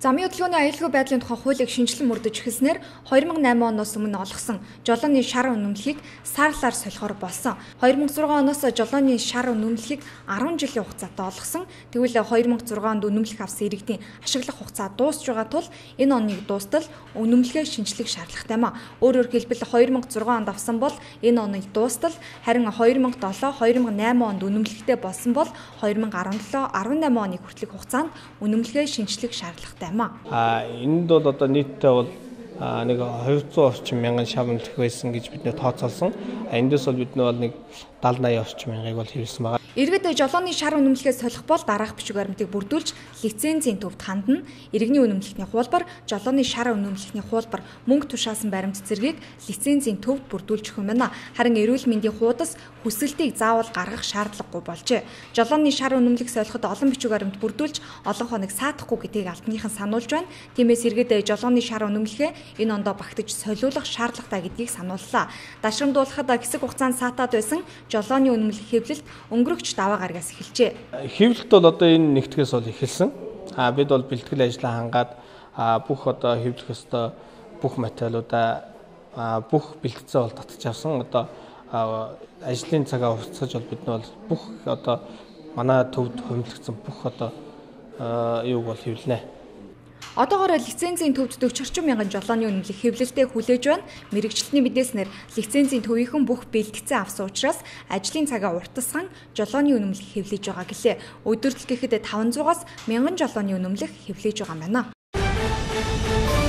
Замын хөдөлгөөний аюулгүй байдлын тухай хуулийг шинжилэн мөрдөж эхэлснээр 2008 оноос өмнө олгосон жолооны шар үнэмлэхийг саарлаар солихоор болсон. 2006 оноос жолооны шар үнэмлэхийг 10 жилийн хугацаатай олгосон. Тэгвэл 2006 онд үнэмлэх авсан иргэдийн ашиглах хугацаа дуусж байгаа тул энэ оныг дуустал үнэмлэхээ шинжлэх шаардлагатай маа. Өөрөөр хэлбэл 2006 онд авсан бол энэ оныг дуустал харин 2007 2008 онд үнэмлэхтэй болсон бол 2017 18 оны хүртэлх хугацаанд үнэмлэхээ шинжлэх шаардлагатай байна. А энд бол одоо нийтдээ бол нэг 200 орчим мянган шав нэмэх байсан гэж бид нэ тооцоолсон. Эндээс бол бид нэ бол нэг 70 80 орчим мянгаыг бол хэвлсэн байгаа. Иргэд жолооны шар үнэмлэхээс солих бол дараах бичиг баримтыг бүрдүүлж лицензийн төвд хандна. Иргэний үнэмлэхний хуулбар, жолооны шар үнэмлэхний хуулбар, мөнгө тушаасан баримт зэргийг лицензийн төвд бүрдүүлж өгөх юм байна. Харин эрүүл мэндийн хуудас хүсэлтийг заавал гаргах шаардлагагүй болжээ. Жолооны шар үнэмлэх солиход олон бичиг баримт бүрдүүлж олон хоног саатахгүй гэдгийг алтныхан сануулж байна. Тиймээс иргэд жолооны шар үнэмлэхээ энэ ондоо багтаж солиулах шаардлагатай гэдгийг санууллаа. Дашрамдуулахад хэсэг хугацаанд саатаад байсан жолооны үнэмлэх хэвлэлт өнгөрөх өгч даваа гаргаас эхэлжээ. Хэвлэлт бол одоо энэ нэгтгэс бол эхэлсэн. А бид бол бэлтгэл ажлаа хангаад бүх одоо хэвлэх ёстой бүх материалуудаа бүх бэлтгэцээ бол татчих авсан. Одоо ажлын цагаа уртсаж бол бид нь бол бүх одоо манай төвд хөвлөгдсөн бүх одоо юуг бол хэвлэнэ. Одоогоор лицензийн төвд 40 орчим мянган жолооны үнэмлэх хэвлэлтэд хүлээж байна. Мэргэжилтний мэдээснээр лицензийн төвийнхэн бүх бэлтгэцээ авсан учраас ажлын цагаа уртасган жолооны үнэмлэх хэвлэж байгаа гэлээ. Өдөртөл гэхэд 500-аас 1000 жолооны үнэмлэх хэвлэж байгаа юм байна.